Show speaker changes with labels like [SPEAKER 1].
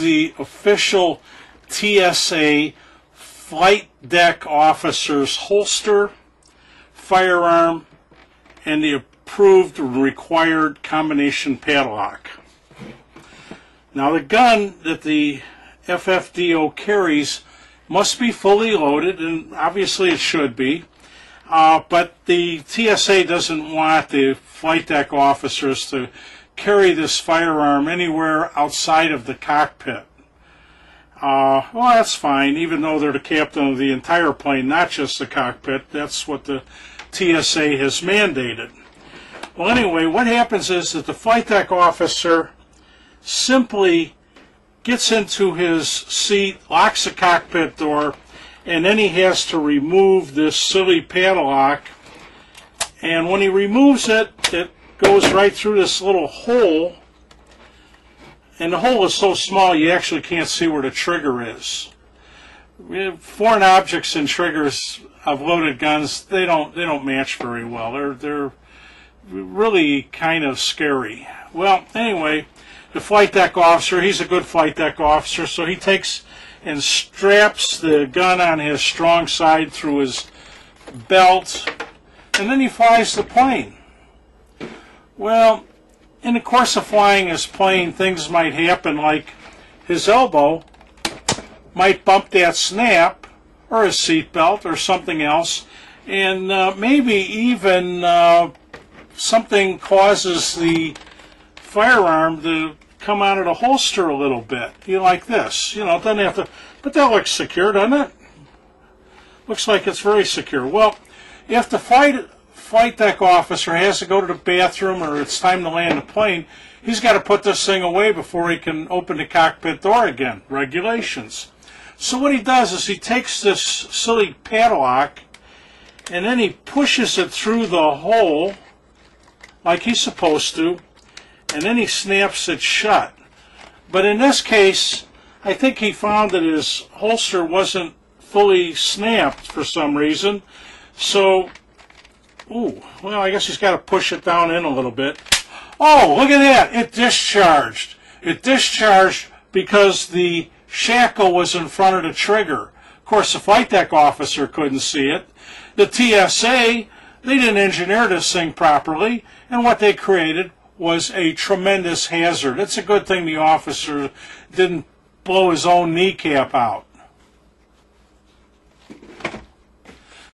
[SPEAKER 1] the official TSA flight deck officer's holster, firearm, and the approved required combination padlock. Now the gun that the FFDO carries must be fully loaded, and obviously it should be. Uh, but the TSA doesn't want the flight deck officers to carry this firearm anywhere outside of the cockpit. Uh, well, that's fine, even though they're the captain of the entire plane, not just the cockpit. That's what the TSA has mandated. Well, anyway, what happens is that the flight deck officer simply gets into his seat, locks the cockpit door, and then he has to remove this silly padlock. And when he removes it, it goes right through this little hole. And the hole is so small you actually can't see where the trigger is. Foreign objects and triggers of loaded guns, they don't they don't match very well. They're they're really kind of scary. Well, anyway, the flight deck officer, he's a good flight deck officer, so he takes and straps the gun on his strong side through his belt, and then he flies the plane. Well, in the course of flying his plane, things might happen like his elbow might bump that snap, or his seatbelt, or something else, and uh, maybe even uh, something causes the firearm to come out of the holster a little bit. You like this, you know, it doesn't have to, but that looks secure, doesn't it? Looks like it's very secure. Well, if the flight, flight deck officer has to go to the bathroom or it's time to land the plane, he's got to put this thing away before he can open the cockpit door again. Regulations. So what he does is he takes this silly padlock and then he pushes it through the hole like he's supposed to and then he snaps it shut. But in this case, I think he found that his holster wasn't fully snapped for some reason. So, ooh, well, I guess he's got to push it down in a little bit. Oh, look at that! It discharged. It discharged because the shackle was in front of the trigger. Of course, the flight deck officer couldn't see it. The TSA, they didn't engineer this thing properly, and what they created was a tremendous hazard. It's a good thing the officer didn't blow his own kneecap out.